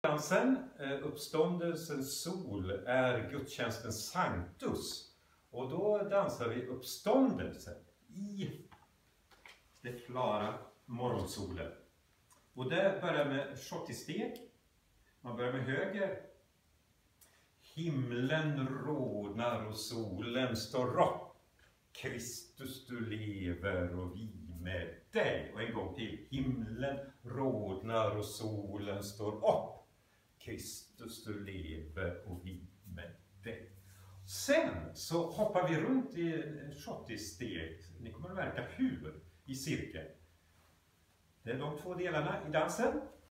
Dansen, eh, uppståndelsens sol, är gudstjänsten sanctus. Och då dansar vi uppståndelsen i det klara morgonsolen. Och det börjar med schottisteg. Man börjar med höger. Himlen rodnar och solen står upp. Kristus du lever och vi med dig. Och en gång till. Himlen rodnar och solen står upp. Kristus du lever och vi med dig. Sen så hoppar vi runt i schottisteg. Ni kommer att märka hur i cirkeln. Det är de två delarna i dansen.